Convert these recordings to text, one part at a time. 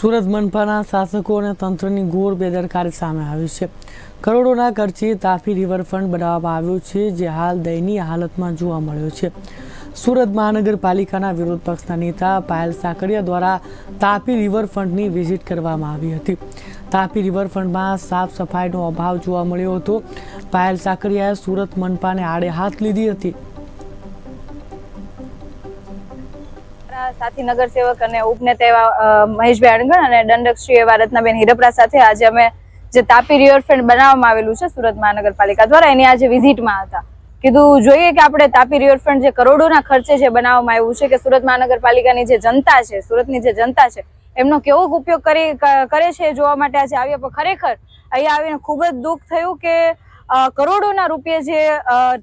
સુરત મનપાના શાસકો અને તંત્રની ઘોર બેદરકારી સામે આવી છે. કરોડોના ખર્ચે તાપી રિવરફ્રન્ટ બનાવવામાં આવ્યું છે, જે હાલ દયનીય હાલતમાં જોવા મળ્યો છે. સુરત મહાનગરપાલિકાના વિરોધ પક્ષના નેતા પાયલ સાકરિયા દ્વારા તાપી રિવરફ્રન્ટની વિઝિટ કરવામાં આવી હતી. તાપી રિવરફ્રન્ટમાં સાફ સફાઈનો અભાવ જોવા મળ્યો હતો. પાયલ સાકરિયાએ સુરત મનપાને આડે હાથ લીધી હતી. સાથી નગરસેવક અને ઉપનેતા એવા મહેશભાઈ અણગણ અને દંડકશ્રી એવા રત્નાબેન હિરપરા સાથે આજે અમે જે તાપી રિવરફ્રન્ટ બનાવવામાં આવેલું છે સુરત મહાનગરપાલિકા દ્વારા, એની આજે વિઝિટમાં હતા. કીધું જોઈએ કે આપણે તાપી રિવરફ્રન્ટ જે કરોડોના ખર્ચે જે બનાવવામાં આવ્યું છે કે સુરત મહાનગરપાલિકાની જે જનતા છે, સુરતની જે જનતા છે, એમનો કેવો ઉપયોગ કરી કરે છે જોવા માટે આજે આવ્યા પણ ખરેખર અહીંયા આવીને ખૂબ જ દુઃખ થયું કે કરોડોના રૂપિયે જે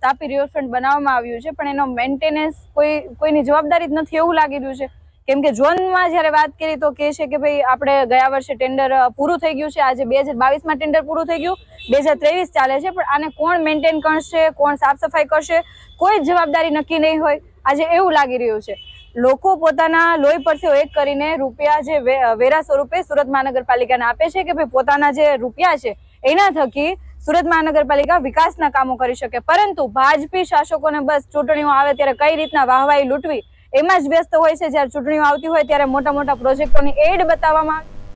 તાપી રિવરફ્રન્ટ બનાવવામાં આવ્યું છે, પણ એનો મેન્ટેનન્સ કોઈ, કોઈની જવાબદારી જ નથી એવું લાગી રહ્યું છે. કેમ કે ઝોનમાં જ્યારે વાત કરી તો કહે છે કે ભાઈ આપણે ગયા વર્ષે ટેન્ડર પૂરું થઈ ગયું છે, આજે બે હજાર બાવીસમાં ટેન્ડર પૂરું થઈ ગયું, બે હજાર ત્રેવીસ ચાલે છે, પણ આને કોણ મેન્ટેન કરશે, કોણ સાફ સફાઈ કરશે, કોઈ જવાબદારી નક્કી નહીં હોય, આજે એવું લાગી રહ્યું છે. લોકો પોતાના લોહી પરસેવો એક કરીને રૂપિયા જે વેરા સ્વરૂપે સુરત મહાનગરપાલિકાને આપે છે કે ભાઈ પોતાના જે રૂપિયા છે, એના થકી સુરત મહાનગરપાલિકા વિકાસના કામો કરી શકે, પરંતુ ભાજપી શાસકોને બસ ચૂંટણીઓ આવે ત્યારે કઈ રીતના વાહવાઈ લૂંટવી, એમાં જ વ્યસ્ત હોય છે. જ્યારે ચૂંટણીઓ આવતી હોય ત્યારે મોટા મોટા પ્રોજેક્ટોની એડ બતાવવામાં આવે.